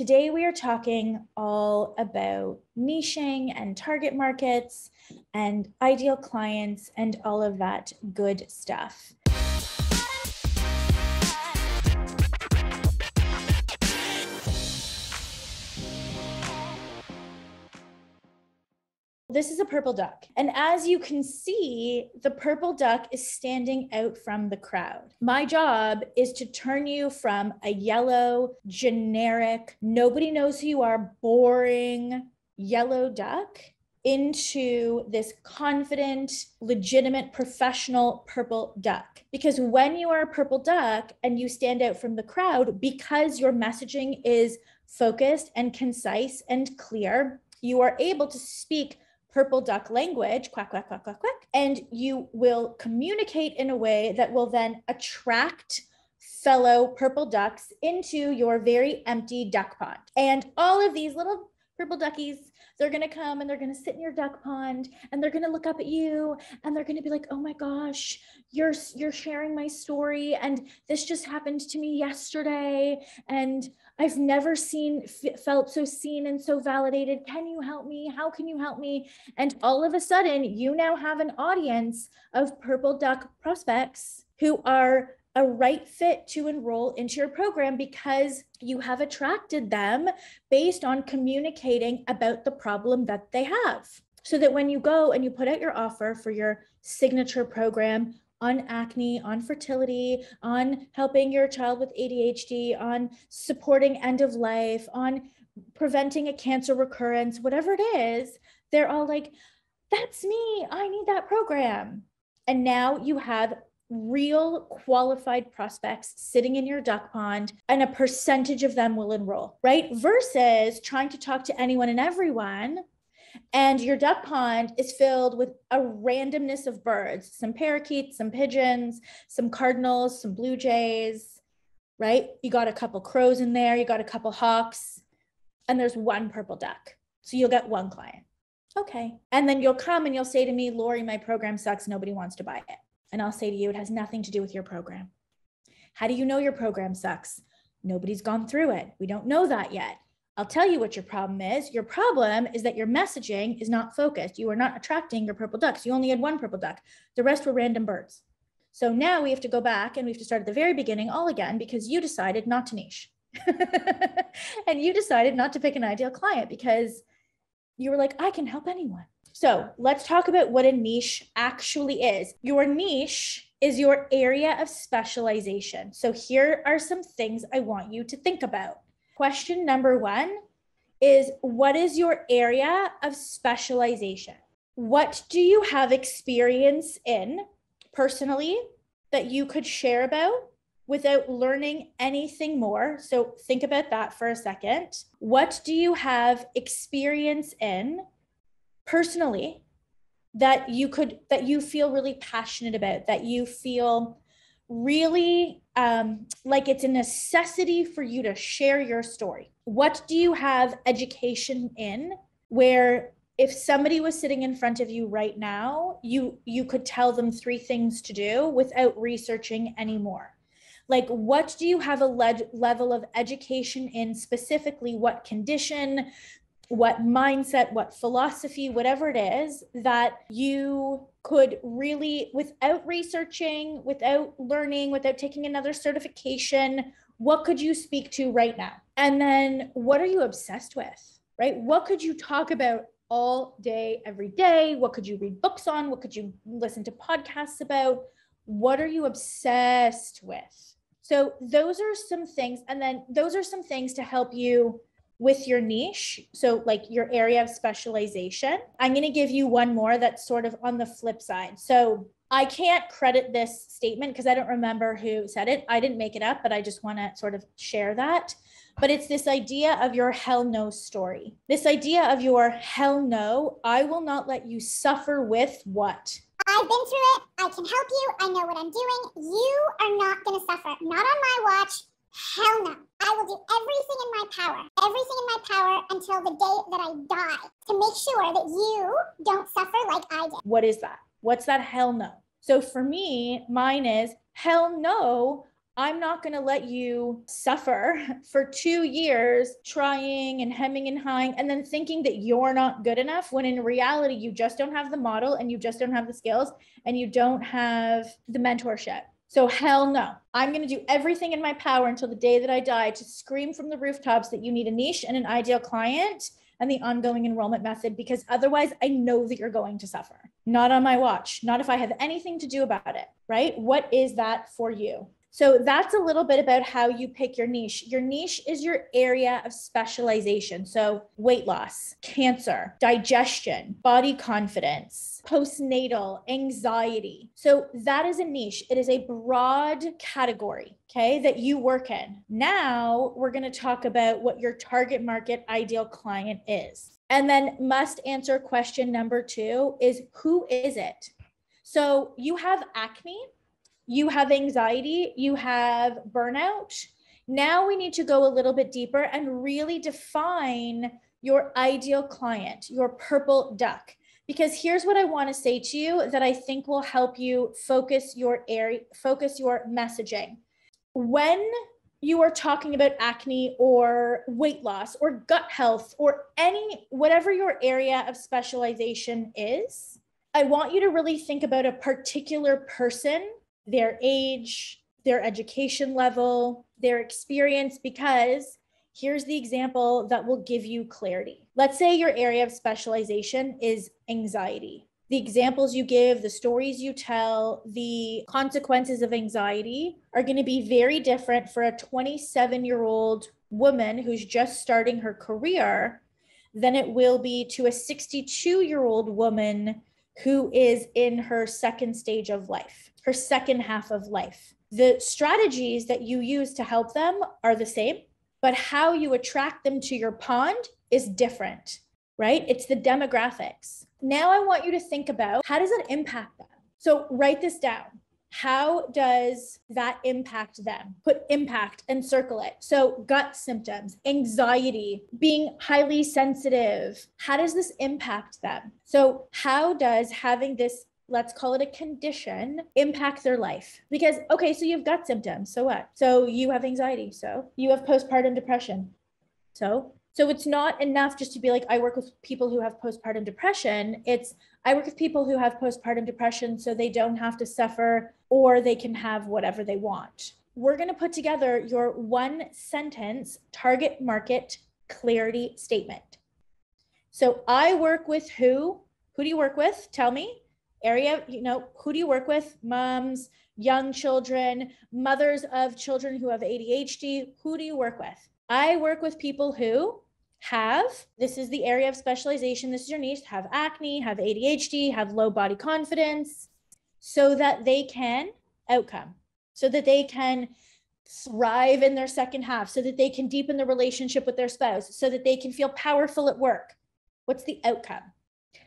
Today, we are talking all about niching and target markets and ideal clients and all of that good stuff. This is a purple duck. And as you can see, the purple duck is standing out from the crowd. My job is to turn you from a yellow, generic, nobody knows who you are, boring yellow duck into this confident, legitimate, professional purple duck. Because when you are a purple duck and you stand out from the crowd, because your messaging is focused and concise and clear, you are able to speak purple duck language, quack, quack, quack, quack, quack, and you will communicate in a way that will then attract fellow purple ducks into your very empty duck pond. And all of these little purple duckies, they're going to come and they're going to sit in your duck pond and they're going to look up at you and they're going to be like, "Oh my gosh, you're you're sharing my story and this just happened to me yesterday and I've never seen, felt so seen and so validated. Can you help me? How can you help me? And all of a sudden, you now have an audience of purple duck prospects who are a right fit to enroll into your program because you have attracted them based on communicating about the problem that they have. So that when you go and you put out your offer for your signature program on acne, on fertility, on helping your child with ADHD, on supporting end of life, on preventing a cancer recurrence, whatever it is, they're all like, that's me. I need that program. And now you have real qualified prospects sitting in your duck pond and a percentage of them will enroll, right? Versus trying to talk to anyone and everyone and your duck pond is filled with a randomness of birds some parakeets, some pigeons, some cardinals, some blue jays, right? You got a couple crows in there, you got a couple hawks, and there's one purple duck. So you'll get one client. Okay. And then you'll come and you'll say to me, Lori, my program sucks. Nobody wants to buy it. And I'll say to you, it has nothing to do with your program. How do you know your program sucks? Nobody's gone through it. We don't know that yet. I'll tell you what your problem is. Your problem is that your messaging is not focused. You are not attracting your purple ducks. You only had one purple duck. The rest were random birds. So now we have to go back and we have to start at the very beginning all again because you decided not to niche. and you decided not to pick an ideal client because you were like, I can help anyone. So let's talk about what a niche actually is. Your niche is your area of specialization. So here are some things I want you to think about question number one is what is your area of specialization? What do you have experience in personally that you could share about without learning anything more? So think about that for a second. What do you have experience in personally that you could that you feel really passionate about that you feel really um, like it's a necessity for you to share your story. What do you have education in where if somebody was sitting in front of you right now, you you could tell them three things to do without researching anymore? Like what do you have a le- level of education in specifically what condition, what mindset, what philosophy, whatever it is that you could really, without researching, without learning, without taking another certification, what could you speak to right now? And then what are you obsessed with, right? What could you talk about all day, every day? What could you read books on? What could you listen to podcasts about? What are you obsessed with? So, those are some things. And then those are some things to help you with your niche, so like your area of specialization, I'm going to give you one more that's sort of on the flip side. So I can't credit this statement because I don't remember who said it. I didn't make it up, but I just want to sort of share that. But it's this idea of your hell no story. This idea of your hell no, I will not let you suffer with what? I've been through it. I can help you. I know what I'm doing. You are not going to suffer. Not on my watch. Hell no. I will do everything in my power, everything in my power until the day that I die to make sure that you don't suffer like I did. What is that? What's that hell no? So for me, mine is hell no. I'm not going to let you suffer for two years trying and hemming and hawing and then thinking that you're not good enough when in reality, you just don't have the model and you just don't have the skills and you don't have the mentorship. So, hell no. I'm going to do everything in my power until the day that I die to scream from the rooftops that you need a niche and an ideal client and the ongoing enrollment method because otherwise I know that you're going to suffer. Not on my watch, not if I have anything to do about it, right? What is that for you? So that's a little bit about how you pick your niche. Your niche is your area of specialization. So weight loss, cancer, digestion, body confidence, postnatal, anxiety. So that is a niche. It is a broad category, okay, that you work in. Now we're going to talk about what your target market ideal client is. And then must answer question number two is who is it? So you have acne you have anxiety, you have burnout. Now we need to go a little bit deeper and really define your ideal client, your purple duck. Because here's what I want to say to you that I think will help you focus your area, focus your messaging. When you are talking about acne or weight loss or gut health or any whatever your area of specialization is, I want you to really think about a particular person their age, their education level, their experience, because here's the example that will give you clarity. Let's say your area of specialization is anxiety. The examples you give, the stories you tell, the consequences of anxiety are going to be very different for a 27 year old woman who's just starting her career than it will be to a 62 year old woman who is in her second stage of life her second half of life. The strategies that you use to help them are the same, but how you attract them to your pond is different, right? It's the demographics. Now I want you to think about how does that impact them? So write this down. How does that impact them? Put impact and circle it. So, gut symptoms, anxiety, being highly sensitive. How does this impact them? So, how does having this let's call it a condition, impact their life. Because, okay, so you've got symptoms. So what? So you have anxiety. So you have postpartum depression. So, so it's not enough just to be like, I work with people who have postpartum depression. It's, I work with people who have postpartum depression so they don't have to suffer or they can have whatever they want. We're going to put together your one sentence target market clarity statement. So I work with who? Who do you work with? Tell me area you know who do you work with moms young children mothers of children who have adhd who do you work with i work with people who have this is the area of specialization this is your niche have acne have adhd have low body confidence so that they can outcome so that they can thrive in their second half so that they can deepen the relationship with their spouse so that they can feel powerful at work what's the outcome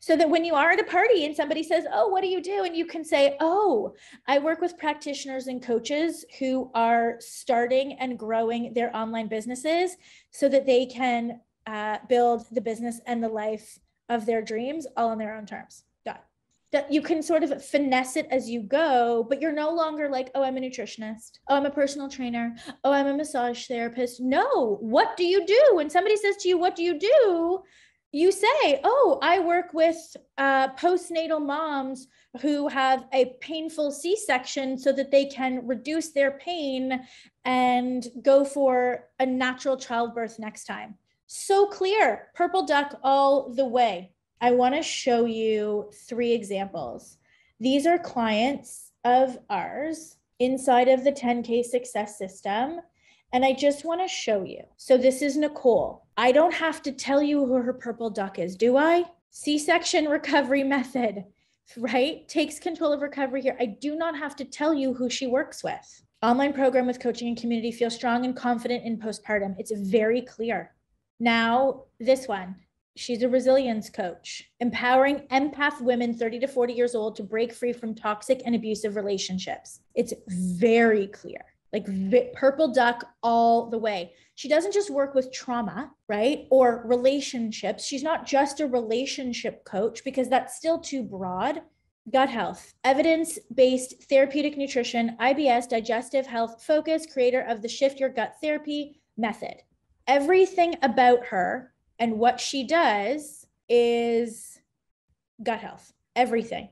so that when you are at a party and somebody says, Oh, what do you do? And you can say, Oh, I work with practitioners and coaches who are starting and growing their online businesses so that they can uh, build the business and the life of their dreams all on their own terms. That you can sort of finesse it as you go, but you're no longer like, oh, I'm a nutritionist. Oh, I'm a personal trainer. Oh, I'm a massage therapist. No, what do you do? When somebody says to you, What do you do? you say, Oh, I work with uh, postnatal moms who have a painful C section so that they can reduce their pain and go for a natural childbirth next time. So clear, purple duck all the way. I want to show you three examples. These are clients of ours inside of the 10K success system and I just want to show you. So this is Nicole. I don't have to tell you who her purple duck is, do I? C-section recovery method, right? Takes control of recovery here. I do not have to tell you who she works with. Online program with coaching and community feel strong and confident in postpartum. It's very clear. Now, this one. She's a resilience coach, empowering empath women 30 to 40 years old to break free from toxic and abusive relationships. It's very clear like purple duck all the way. She doesn't just work with trauma, right? Or relationships. She's not just a relationship coach because that's still too broad. gut health, evidence based therapeutic nutrition, IBS, digestive health focus, creator of the Shift Your Gut Therapy method. Everything about her and what she does is gut health, everything.